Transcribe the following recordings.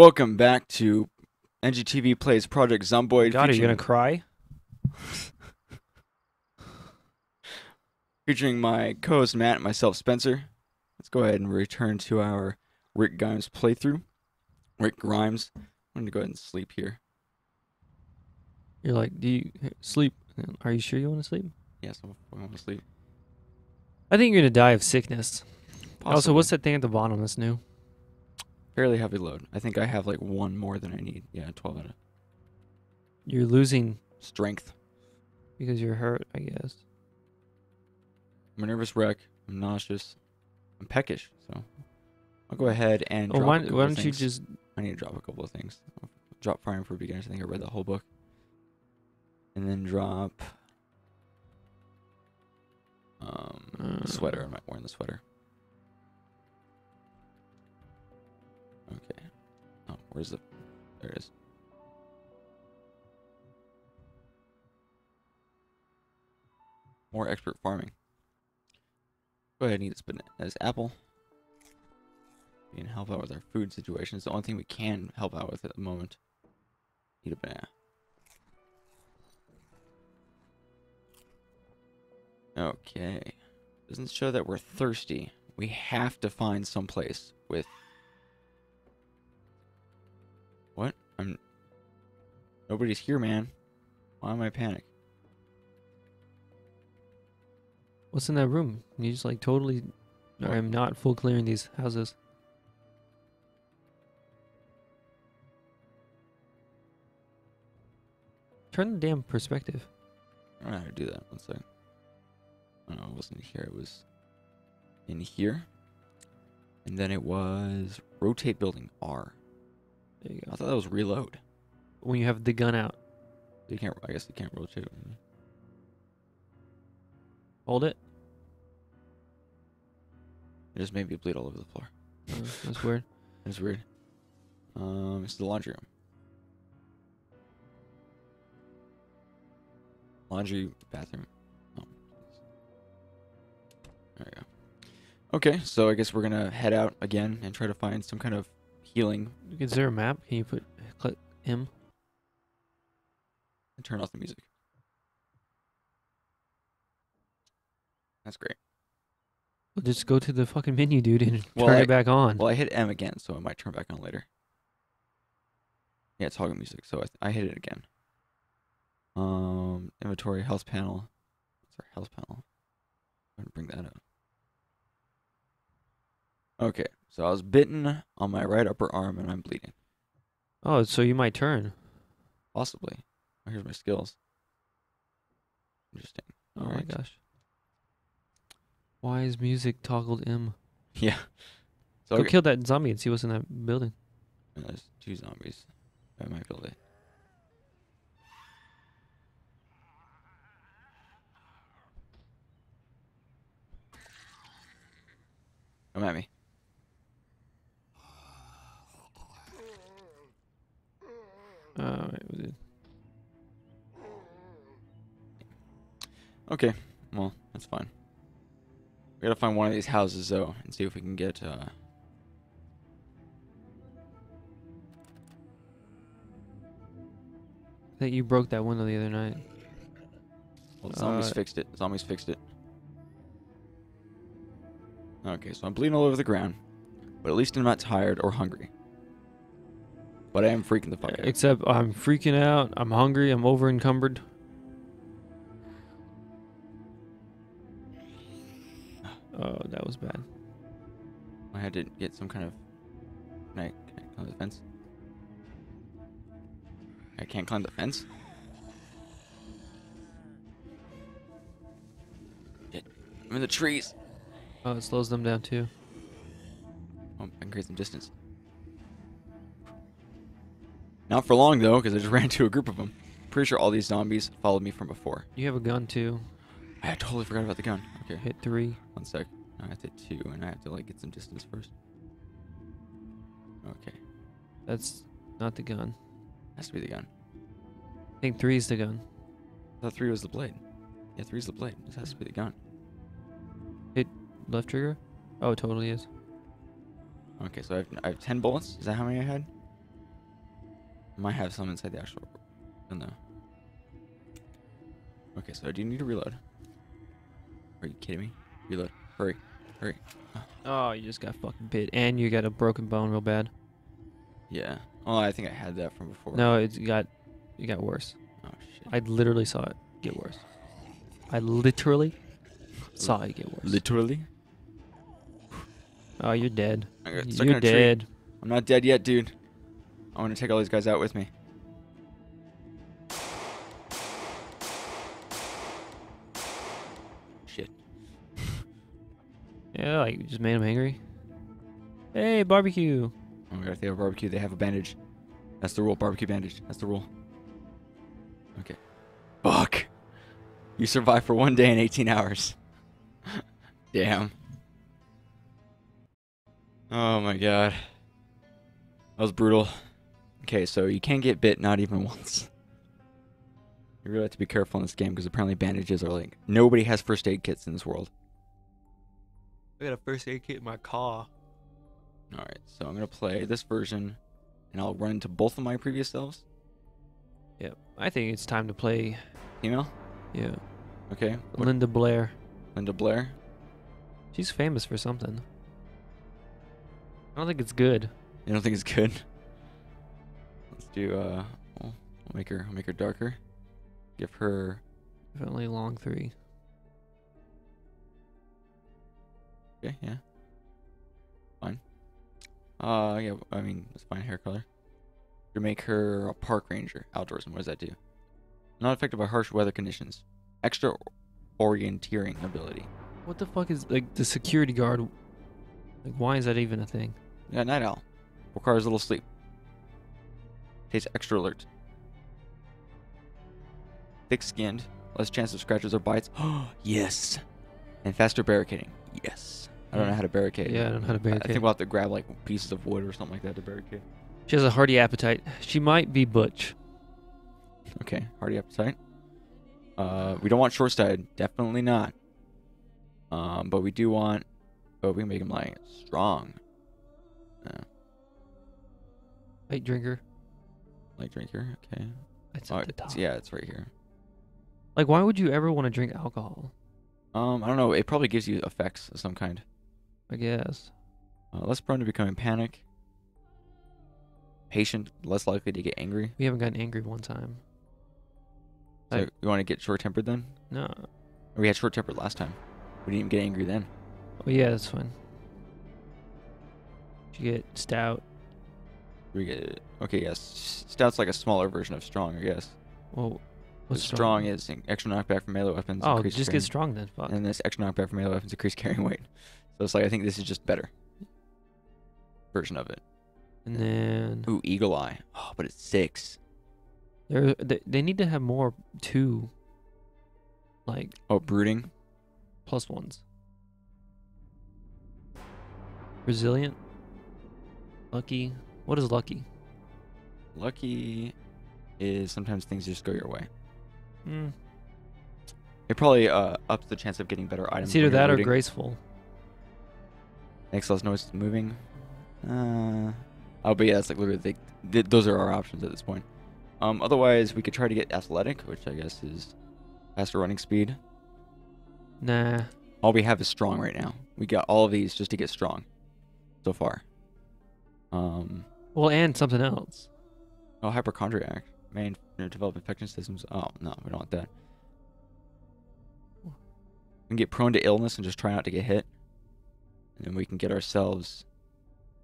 Welcome back to NGTV Plays Project Zomboid. God, are you featuring, gonna cry? featuring my co-host Matt and myself Spencer. Let's go ahead and return to our Rick Grimes playthrough. Rick Grimes. I'm gonna go ahead and sleep here. You're like, do you sleep? Are you sure you want to sleep? Yes, I'm I want to sleep. I think you're gonna die of sickness. Also, Possibly. what's that thing at the bottom that's new? Fairly heavy load? I think I have like one more than I need. Yeah, 12 out of You're losing strength. because you're hurt, I guess. I'm a nervous wreck. I'm nauseous. I'm peckish. So I'll go ahead and. Oh, drop why, a couple why don't you things. just? I need to drop a couple of things. Drop Fire for Beginners. I think I read the whole book. And then drop um Uh, sweater. I'm not wearing the sweater. Okay. Oh, where's the there it is. More expert farming. Go ahead and eat this banana this apple. We can help out with our food situation. It's the only thing we can help out with at the moment. Eat a banana. Okay. Doesn't show that we're thirsty. We have to find some place with. Nobody's here, man. Why am I panic? What's in that room? You just like totally. What? I'm not full clearing these houses. Turn the damn perspective. I don't know how to do that. One sec. Oh no, it wasn't here. It was in here. And then it was rotate building R. There you I thought that was reload. When you have the gun out, You can't. I guess you can't rotate. It. Hold it. It just made me bleed all over the floor. Oh, that's weird. That's weird. Um, it's the laundry room. Laundry bathroom. Oh. There we go. Okay, so I guess we're gonna head out again and try to find some kind of healing Is there a map? Can you put click M? And turn off the music. That's great. Well, just go to the fucking menu, dude, and Well, turn I- it back on. Well, I hit M again, so it might turn back on later. Yeah, it's talking music, so I, th- I hit it again. Um, inventory, health panel. Sorry, health panel? I'm gonna bring that up. Okay, so I was bitten on my right upper arm and I'm bleeding. oh, so you might turn. Possibly. Here's my skills. Interesting. Oh my gosh. Why is music toggled M? Yeah. So Go okay. kill that zombie and see what's in that building. And There's two zombies. I might build it. Come at me. Okay, well, that's fine. We gotta find one of these houses though, and see if we can get. uh... I think you broke that window the other night. Well, zombies Uh, fixed it. Zombies fixed it. Okay, so I'm bleeding all over the ground, but at least I'm not tired or hungry. But I am freaking the fuck out. Except I'm freaking out. I'm hungry. I'm over encumbered. Oh, that was bad. I had to get some kind of. Can I, can I climb the fence? I can't climb the fence? Shit. I'm in the trees. Oh, it slows them down too. Oh, I can create some distance. Not for long though, because I just ran into a group of them. Pretty sure all these zombies followed me from before. You have a gun too. I totally forgot about the gun. Okay, Hit three. one sec. I have to hit two, and I have to like get some distance first. Okay, That's not the gun. has to be the gun. I think three is the gun. I thought three was the blade. Yeah, three's the blade. This has to be the gun. Hit left trigger? Oh, it totally is. Okay, so I have, I have ten bullets. Is that how many I had? I Might have some inside the actual. In the. Okay, so I do need to reload. Are you kidding me? Reload. Hurry. Hurry. Oh, you just got fucking bit, and you got a broken bone real bad. Yeah. Oh, I think I had that from before. No, it got, it got worse. Oh shit. I literally saw it get worse. I literally saw it get worse. Literally. oh, you're dead. I got stuck in You're dead. I'm not dead yet, dude. I want to take all these guys out with me. Yeah, like you just made him angry. Hey, barbecue. Oh my god, if they have a barbecue, they have a bandage. That's the rule. Barbecue bandage. That's the rule. Okay. Fuck. You survived for one day and 18 hours. Damn. Oh my god. That was brutal. Okay, so you can't get bit not even once. You really have to be careful in this game because apparently bandages are like nobody has first aid kits in this world. I got a first aid kit in my car. Alright, so I'm gonna play this version and I'll run into both of my previous selves. Yep. I think it's time to play. Email? Yeah. Okay. What- Linda Blair. Linda Blair. She's famous for something. I don't think it's good. You don't think it's good? Let's do uh I'll make her I'll make her darker. Give her Definitely long three. Okay, yeah. Fine. Uh yeah, I mean that's fine hair color. To make her a park ranger, outdoorsman, what does that do? Not affected by harsh weather conditions. Extra orienteering ability. What the fuck is like the security guard? Like, why is that even a thing? Yeah, night owl. Requires a little sleep. Tastes extra alert. Thick skinned, less chance of scratches or bites. Oh yes. And faster barricading. Yes. I don't know how to barricade. Yeah, I don't know how to barricade. I think we'll have to grab like pieces of wood or something like that to barricade. She has a hearty appetite. She might be butch. Okay, hearty appetite. Uh, we don't want short side. Definitely not. Um, but we do want. But we can make him like strong. Uh, Light drinker. light drinker. Okay. It's Oh, at the it's- top. yeah, it's right here. Like, why would you ever want to drink alcohol? Um, I don't know. It probably gives you effects of some kind. I guess. Uh, less prone to becoming panic. Patient, less likely to get angry. We haven't gotten angry one time. So I- you want to get short tempered then? No. We had short tempered last time. We didn't even get angry then. Oh yeah, that's fine. You get stout. We get it. okay. Yes, stout's like a smaller version of strong, I guess. Well, what's strong is in- extra knockback from melee weapons. Oh, just carrying- get strong then. Fuck. And this extra knockback from melee weapons increased carrying weight. So it's like I think this is just better version of it. And then Ooh, eagle eye. Oh, but it's six. there, they, they need to have more two, like Oh, brooding. plus ones. Resilient. Lucky. What is lucky? Lucky is sometimes things just go your way. Hmm. It probably uh, ups the chance of getting better items. It's either that or looting. graceful. Makes less noise moving. Uh, oh, but yeah, that's like literally they, th- those are our options at this point. Um, otherwise, we could try to get athletic, which I guess is faster running speed. Nah. All we have is strong right now. We got all of these just to get strong, so far. Um, Well, and something else. oh, hypochondriac, main develop infection systems. Oh no, we don't want that. We can get prone to illness and just try not to get hit, and then we can get ourselves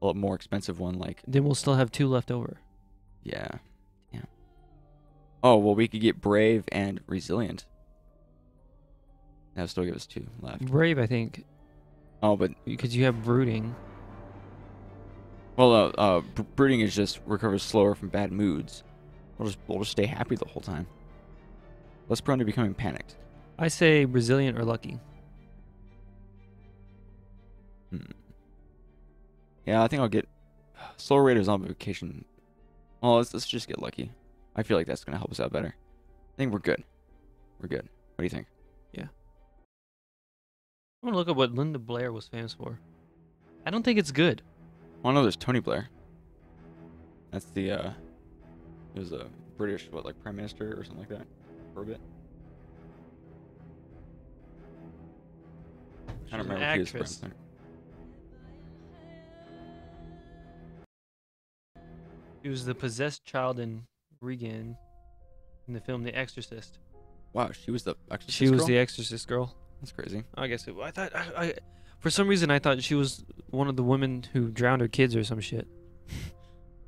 a little more expensive one like Then we'll still have two left over. Yeah. Yeah. Oh, well, we could get brave and resilient. That still give us two left. Brave, I think, Oh, but because you have brooding. well, uh, uh brooding is just recovers slower from bad moods. We'll just we'll just stay happy the whole time. Less prone to becoming panicked. I say resilient or lucky. Hmm. Yeah, I think I'll get slower rate of zombification. Well, let's let's just get lucky. I feel like that's gonna help us out better. I think we're good. We're good. What do you think? Yeah. I'm gonna look at what Linda Blair was famous for. I don't think it's good. Well, I know there's Tony Blair. That's the uh He was a British, what, like prime minister or something like that, for a bit. She's I don't remember if he was prime minister. She was the possessed child in Regan in the film The Exorcist. Wow, she was the Exorcist she was girl? the Exorcist girl. That's crazy. I guess it, I thought I, I for some reason I thought she was one of the women who drowned her kids or some shit.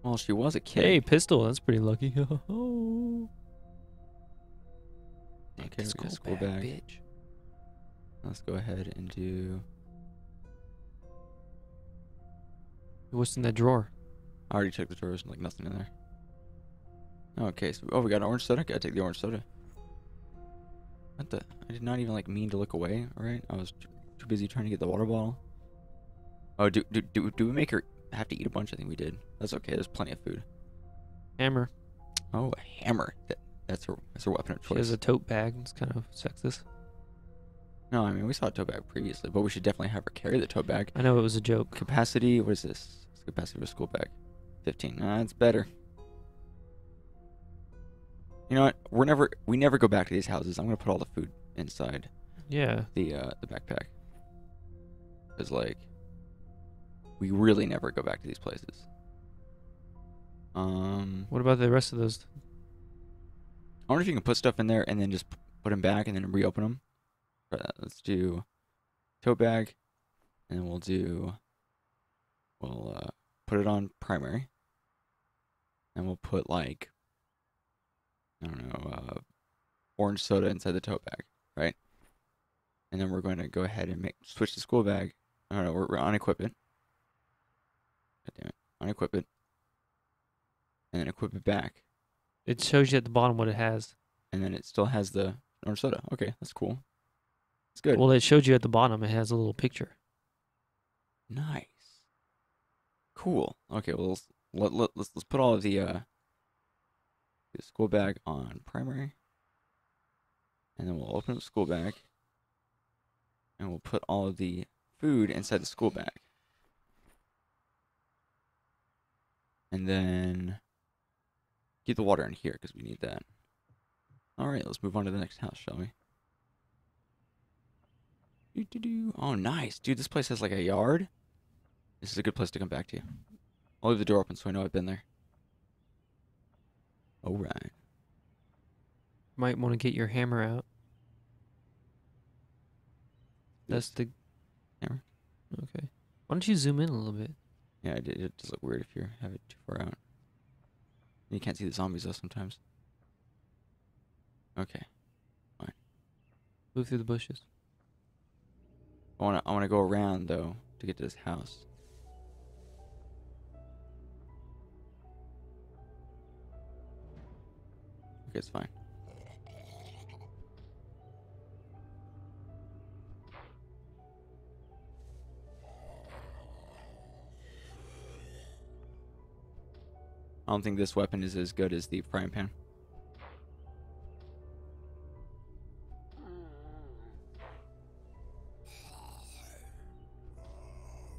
Well, she was a kid. Hey, pistol, that's pretty lucky. Okay, a school bag. bitch. Let's go ahead and do. What's in that drawer? I already took the drawers, like nothing in there. Okay, so oh, we got orange soda. Gotta take the orange soda. What the? I did not even like mean to look away. All right, I was too, too busy trying to get the water bottle. Oh, do do do do we make her have to eat a bunch? I think we did. That's okay. There's plenty of food. Hammer. Oh, a hammer. That, that's her. That's her weapon of She choice. has a tote bag. It's kind of sexist. no, I mean we saw a tote bag previously, but we should definitely have her carry the tote bag. I know it was a joke. Capacity. What is this? Capacity of a school bag? Fifteen. Nah, it's better. You know what? We're never. We never go back to these houses. I'm gonna put all the food inside Yeah. the uh, the backpack. Cause like, we really never go back to these places. Um, What about the rest of those? I wonder if you can put stuff in there and then just p- put them back and then reopen them. let's do tote bag, and we'll do. We'll uh, put it on primary, and we'll put like. I don't know, uh, orange soda inside the tote bag, right? And then we're going to go ahead and make switch the school bag. I don't know, we're, we're unequip it. God damn it, unequip it, and then equip it back It shows you at the bottom what it has. and then it still has the orange soda. Okay, that's cool. It's good. Well, it showed you at the bottom. It has a little picture. nice. Cool. Okay, well let's let, let, let's let's put all of the uh the school bag on primary. And then we'll open up the school bag. And we'll put all of the food inside the school bag. And then keep the water in here because we need that. All right, let's move on to the next house, shall we? Oh, nice. Dude, this place has like a yard. This is a good place to come back to. I'll leave the door open so I know I've been there. All right. Might want to get your hammer out. That's the Hammer? Okay. Why don't you zoom in a little bit? Yeah, it, it does look weird if you have it too far out. You can't see the zombies though sometimes. Okay. Fine. Move through the bushes. I wanna I wanna go around though to get to this house. Okay, it's fine. I don't think this weapon is as good as the frying pan.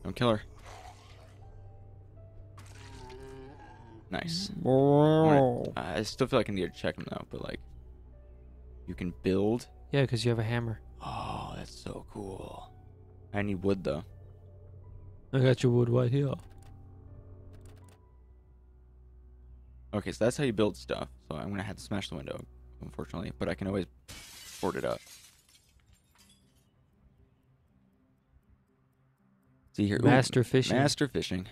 Don't kill her. Nice. I still feel like I need to check them though, but like, you can build. Yeah, because you have a hammer. Oh, that's so cool. I need wood though. I got your wood right here. Okay, so that's how you build stuff. So I'm gonna have to smash the window, unfortunately, but I can always board it up. See here, Ooh, Master fishing. master fishing.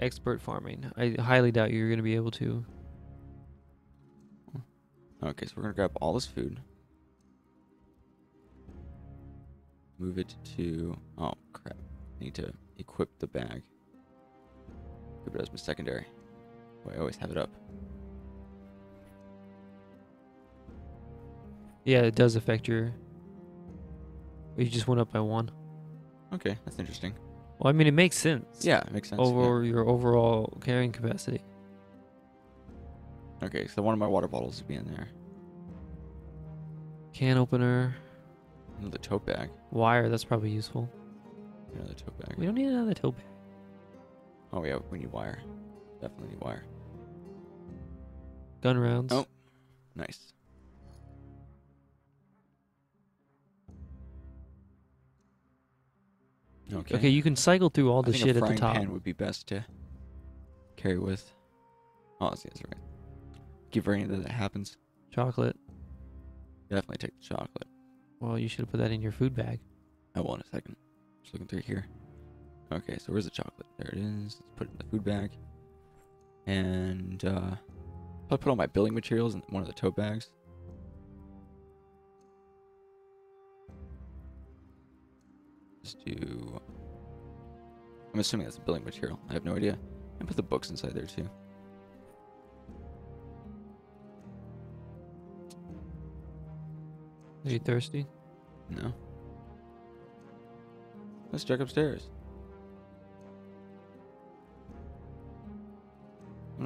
Expert farming. I highly doubt you're going to be able to. Okay, so we're gonna grab all this food. Move it to. Oh crap! I need to equip the bag. Equip it as my secondary. I always have it up. Yeah, it does affect your. You just went up by one. Okay, that's interesting. Well, I mean, it makes sense. Yeah, it makes sense. yeah. Over your overall carrying capacity. Okay, so one of my water bottles will be in there. Can opener. Another tote bag. Wire, that's probably useful. Another tote bag. We don't need another tote bag. Oh yeah, we need wire. Definitely need wire. Gun rounds. Oh. Nice. Okay. Okay, you can cycle through all the think shit a at the frying top. pan would be best to carry with. Oh, that's, that's right. Keep ready that that happens. Chocolate. Definitely take the chocolate. Well, you should have put that in your food bag. I will in a second. Just looking through here. Okay, so where's the chocolate? There it is. Let's put it in the food bag. And uh I'll put all my building materials in one of the tote bags. Just do I'm assuming that's a building material. I have no idea. And put the books inside there too. Are you thirsty? No. Let's check upstairs.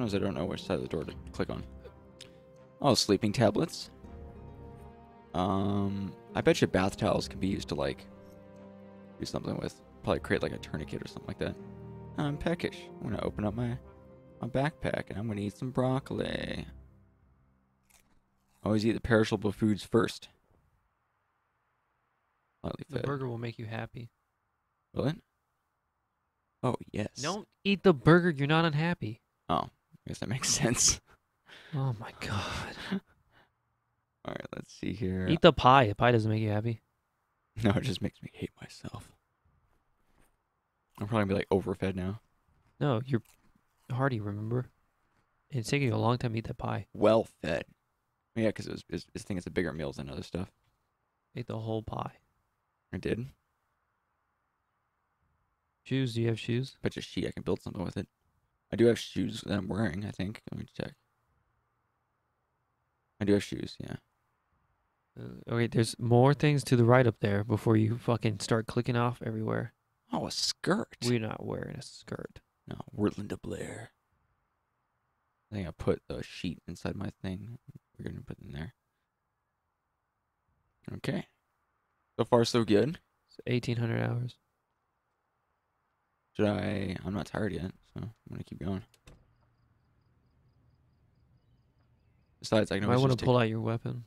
Sometimes I don't know which side of the door to click on. Oh, sleeping tablets. Um, I bet you bath towels can be used to like do something with. Probably create like a tourniquet or something like that. I'm peckish. I'm gonna open up my my backpack and I'm gonna eat some broccoli. Always eat the perishable foods first. Lightly The fed. burger will make you happy. Will it? Oh yes. Don't eat the burger. You're not unhappy. I guess that makes sense. Oh my god. All right, let's see here. Eat the pie. The pie doesn't make you happy. No, it just makes me hate myself. I'm probably gonna be like overfed now. No, you're hearty. Remember? It's taking you a long time to eat that pie. Well fed. Yeah, because it was, it's, it's, I think it's a bigger meals than other stuff. Ate the whole pie. I did. Shoes? Do you have shoes? Bet you she I can build something with it. I do have shoes that I'm wearing. I think. Let me check. I do have shoes. Yeah. Uh, okay, there's more things to the right up there before you fucking start clicking off everywhere. Oh, a skirt. We're not wearing a skirt. No, we're Linda Blair. I think I put the sheet inside my thing. We're gonna put it in there. Okay. So far, so good. It's 1800 hours. Should I? I'm not tired yet, so I'm gonna keep going. Besides, I can might want to pull out your weapon.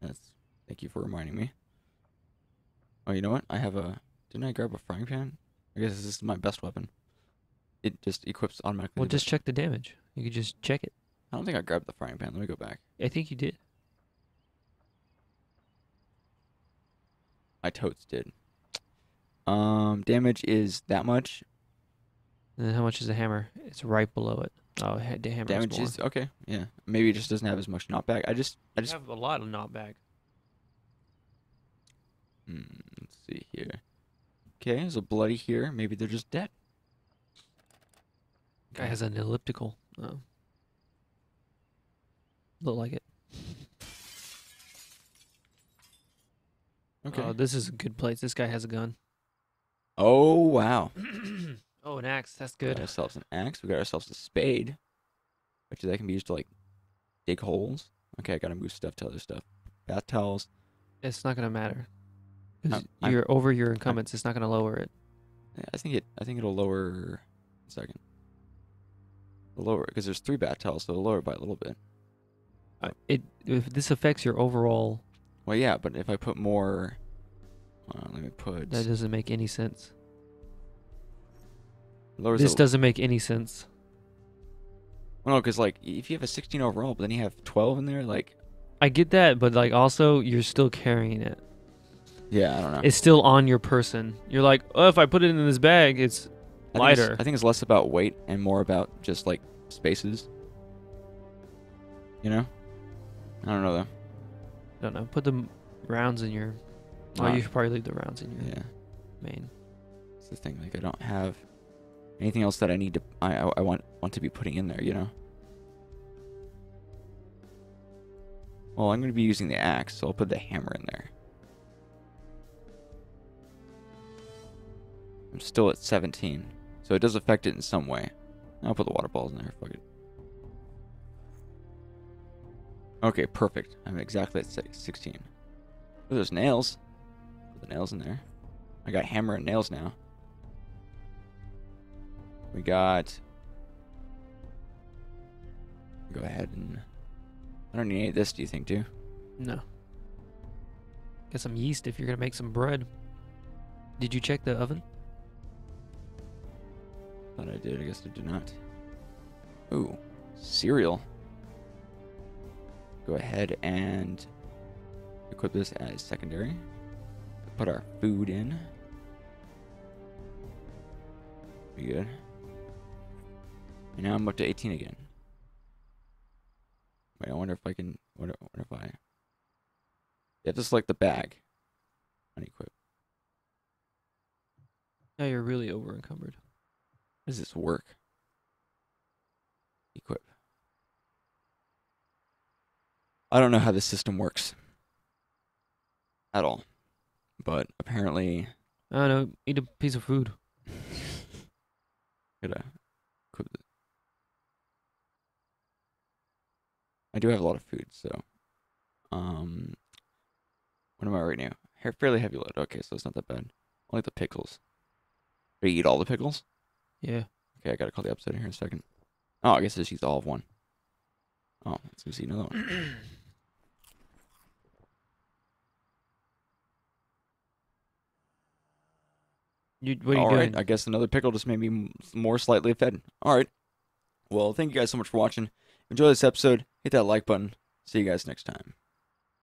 That's. Thank you for reminding me. Oh, you know what? I have a. Didn't I grab a frying pan? I guess this is my best weapon. It just equips automatically. Well, just check the damage. You could just check it. I don't think I grabbed the frying pan. Let me go back. I think you did. I totes did. Um, damage is that much. And then how much is the hammer? It's right below it. Oh, the hammer Damage is okay. Yeah, maybe it just doesn't have as much knockback. I just, I just. have a lot of knockback. Hmm, let's see here. Okay, there's a bloody here. Maybe they're just dead. Guy has an elliptical. Oh. Look like it. Okay. Oh, this is a good place. This guy has a gun. oh wow. oh, an axe. That's We got good. ourselves an axe. We got ourselves a spade. Which that can be used to like dig holes. Okay, I gotta move stuff to other stuff. Bath towels. It's not gonna matter. 'Cause I'm- I'm- you're over your incumbents. It's not gonna lower it. I think it. I think it'll lower. A second. It'll lower because there's three bath towels, so it'll lower it by a little bit. Uh, It if this affects your overall, Well, yeah, but if I put more, uh, let me put that doesn't make any sense. Lowers This doesn't make any sense. Well, no, because like if you have a 16 overall, but then you have 12 in there, like I get that, but like also you're still carrying it. yeah, I don't know. It's still on your person. You're like, oh, if I put it in this bag, it's I think it's- lighter. I think it's less about weight and more about just like spaces. You know? I don't know though. I don't know. Put the rounds in your. Oh, Uh, you should probably leave the rounds in your Yeah, main. it's the thing. Like I don't have anything else that I need to. I I, want want to be putting in there. You know. Well, I'm going to be using the axe, so I'll put the hammer in there. I'm still at 17, so it does affect it in some way. I'll put the water balls in there. Fuck it. Okay, perfect. I'm exactly at 16. Oh, there's nails. Put the nails in there. I got hammer and nails now. We got. Go ahead and I don't need any of this, do you think, too? No. Get some yeast if you're gonna make some bread. Did you check the oven? Thought I did. I guess I did not. Ooh, cereal. Go ahead and equip this as secondary. Put our food in. Be good. And now I'm up to 18 again. Wait, I wonder if I can. Wonder, wonder if I. You have to select the bag. Unequip. Now you're really over encumbered. How does this work? Equip. I don't know how this system works at all, but apparently, I don't know. Eat a piece of food it. I do have a lot of food, so um, what am I right now? Hair fairly heavy load. Okay, so it's not that bad. Only the pickles. Do you eat all the pickles? Yeah. Okay, I gotta call the episode in here in a second. Oh, I guess it's just all of one. Oh, let's go see another one. You, what are you All doing? right, I guess another pickle just made me more slightly fed. All right. Well, thank you guys so much for watching. Enjoy this episode. Hit that like button. See you guys next time.